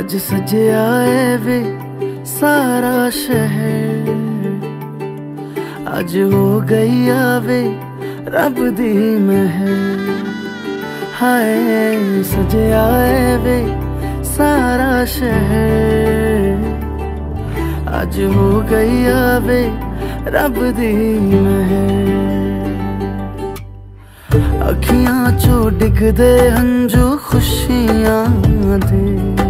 अज सजया आए वे सारा शहर। अज हो गई आवे रब दी मह हाय सजया है वे सारा शहर। अज हो गई आवे रब दी मह अखियाँ चो डिगदे हंजू खुशियाँ दे।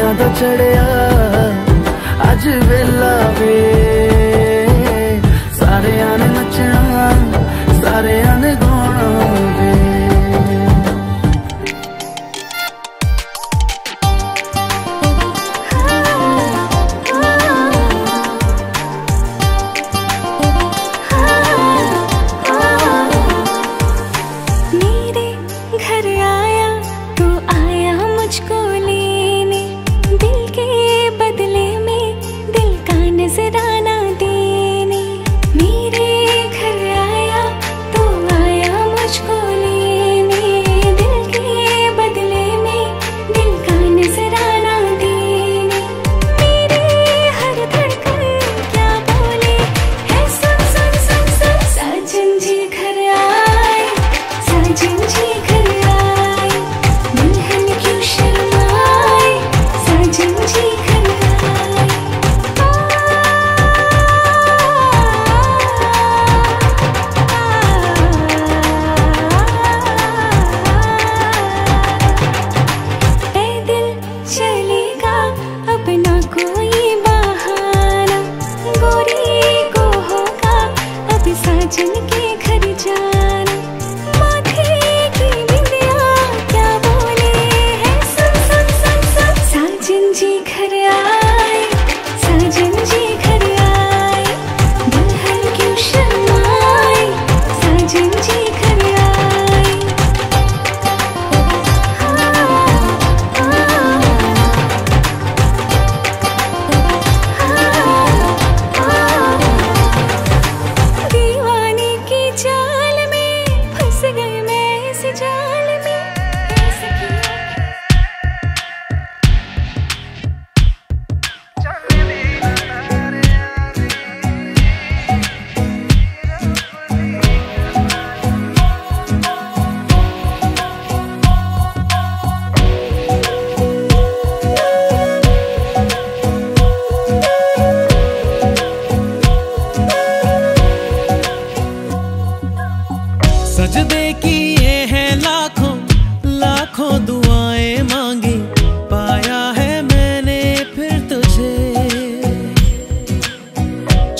ਖੁਸ਼ੀਆਂ ਦਾ ਚੜਿਆ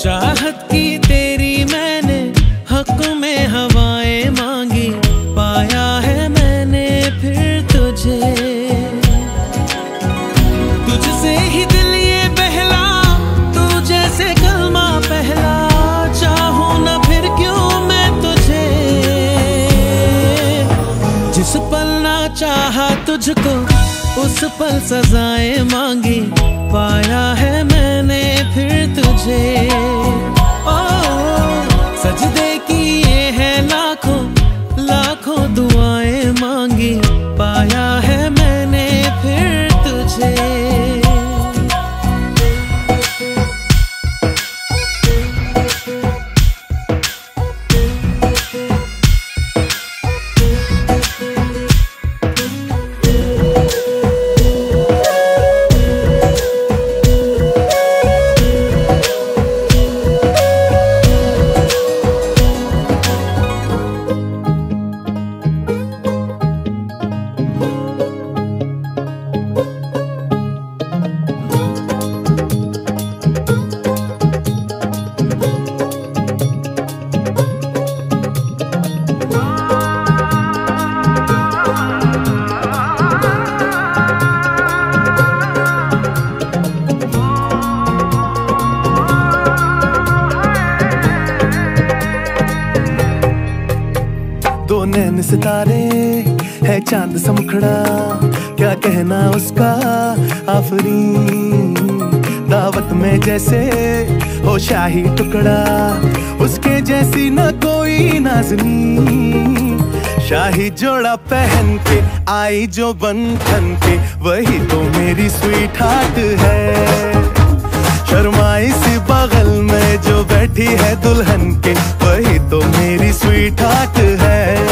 चाहत की तेरी मैंने, हक में हवाएँ मांगी, पाया है मैंने फिर तुझे। तुझसे ही दिल ये बहला तू जैसे कलमा पहला, चाहूँ ना फिर क्यों मैं तुझे? जिस पल ना चाहा तुझको, उस पल सजाएँ मांगी ser सितारे, है चाँद सा मुखड़ा क्या कहना उसका, आफरी? दावत में जैसे, हो शाही टुकड़ा। उसके जैसी न कोई नाजनी। शाही जोड़ा पहन के आई जो बंधन के, वही तो मेरी स्वीट हार्ट है। शर्माई सी बगल में जो बैठी है दुल्हन के, वही तो मेरी स्वीट हार्ट है।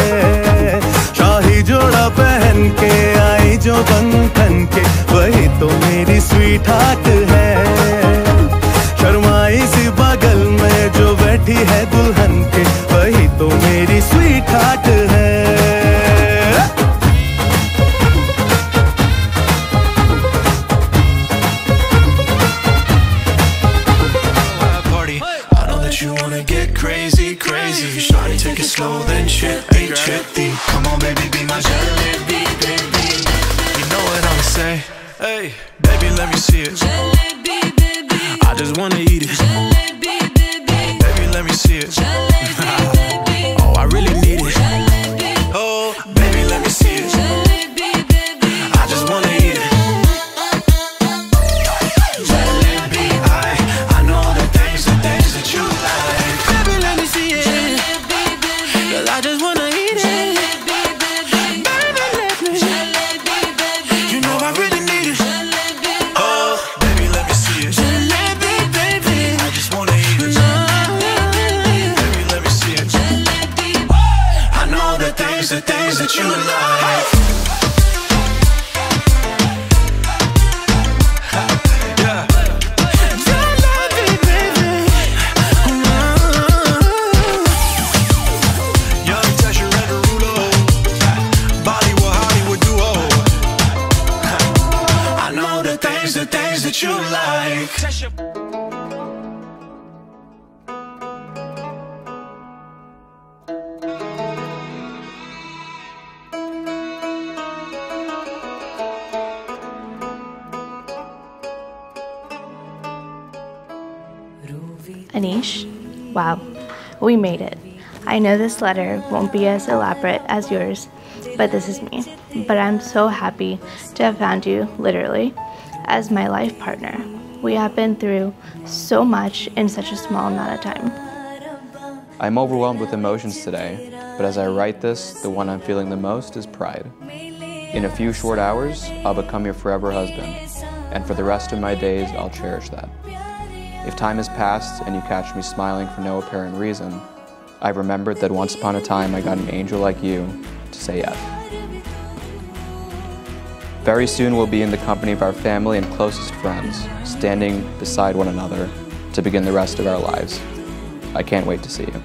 बंधन के वही तो मेरी स्वीट हार्ट है शर्माई सी बगल में जो बैठी है दुल्हन के वही तो मेरी स्वीट हार्ट है slow, then trippy, trippy. Come on, baby, be my jalebi, baby. Say? Hey, baby, let me see it. I just wanna eat it. Baby, let me see it. oh, wow, we made it. I know this letter won't be as elaborate as yours, but this is me. But I'm so happy to have found you, literally, as my life partner. We have been through so much in such a small amount of time. I'm overwhelmed with emotions today, but as I write this, the one I'm feeling the most is pride. In a few short hours, I'll become your forever husband, and for the rest of my days, I'll cherish that. If time has passed and you catch me smiling for no apparent reason, I've remembered that once upon a time I got an angel like you to say yes. Very soon we'll be in the company of our family and closest friends, standing beside one another to begin the rest of our lives. I can't wait to see you.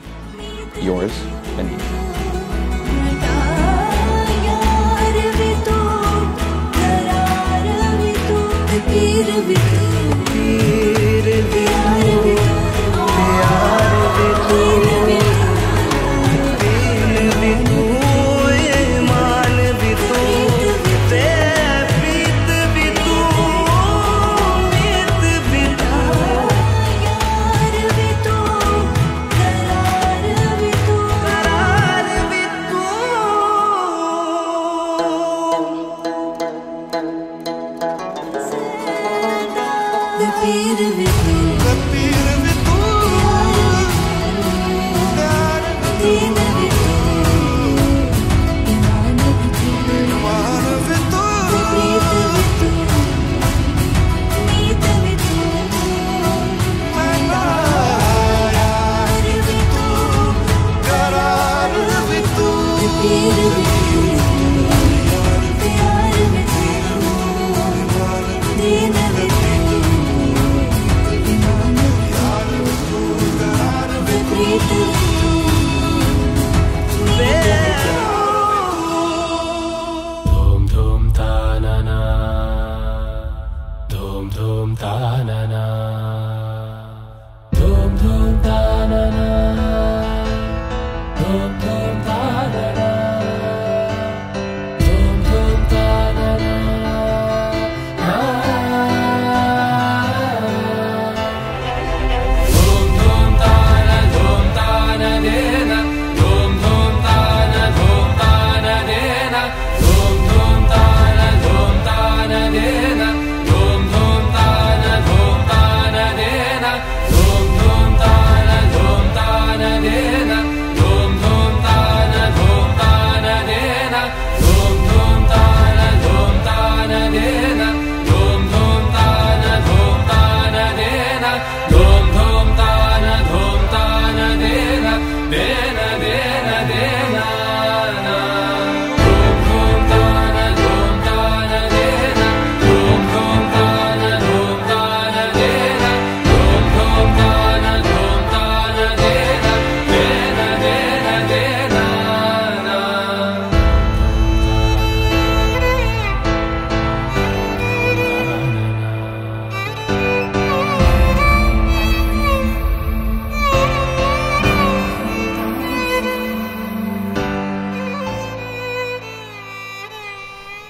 Yours, Anish. 别哭。了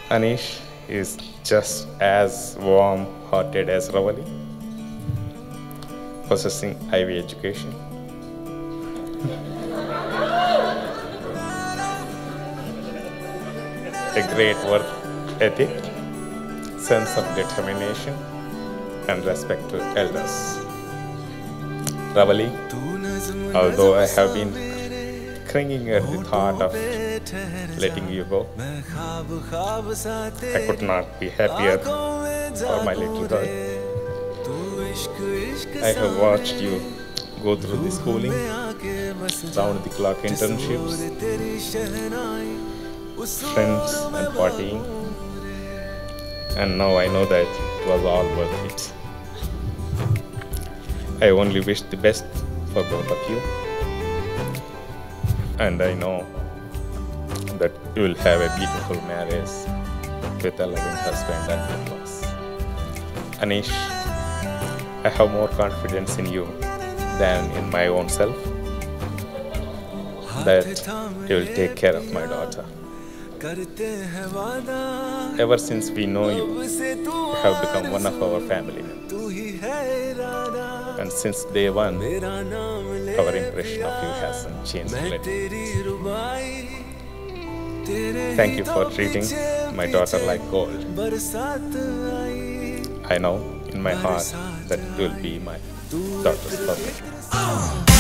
Anish is just as warm hearted as Ravali, possessing Ivy education. A great work ethic, sense of determination, and respect to elders. Ravali, although I have been cringing at the thought of letting you go, I could not be happier for my little girl. I have watched you go through the schooling, round the clock internships, friends, and partying, and now I know that it was all worth it. I only wish the best for both of you, and I know that you will have a beautiful marriage with a loving husband and in-laws. Anish, I have more confidence in you than in my own self that you will take care of my daughter. Ever since we know you, you have become one of our family members. And since day one, our impression of you hasn't changed a little. Thank you for treating my daughter like gold. I know in my heart that you will be my daughter's perfect.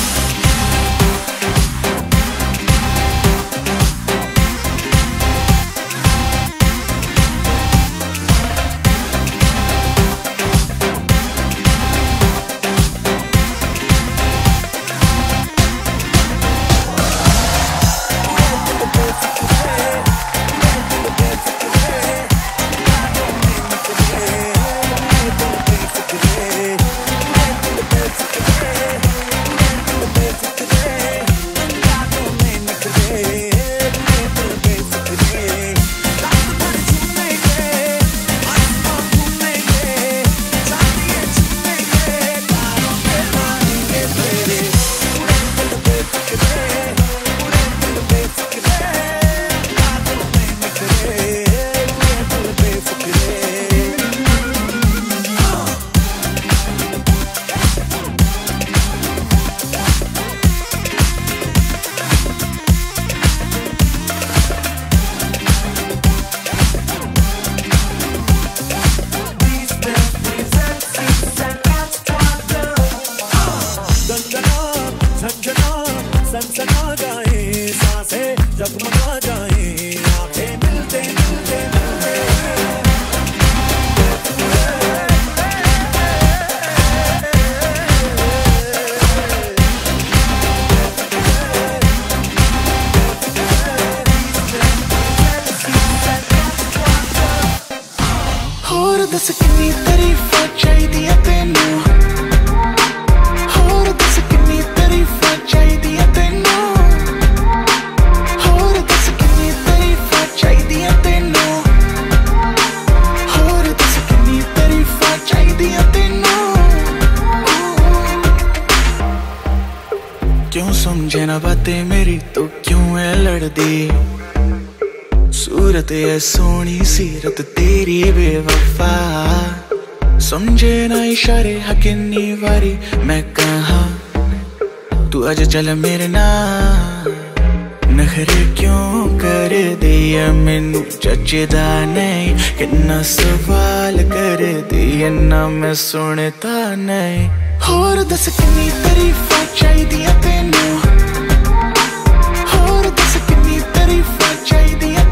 पूछे ना बातें मेरी तो क्यों है लड़ दी सूरत है सोनी सीरत, तेरी बेवफा। समझे ना इशारे हकीनी वारी मैं कहा? तू आज चल मेरे ना नखरे क्यों कर दिया मैनू? जचदा नहीं कितना सवाल कर दिया ना मैं सुनता नहीं। होर दस कितनी तारीफ़ चाहिए तेनू। Jay the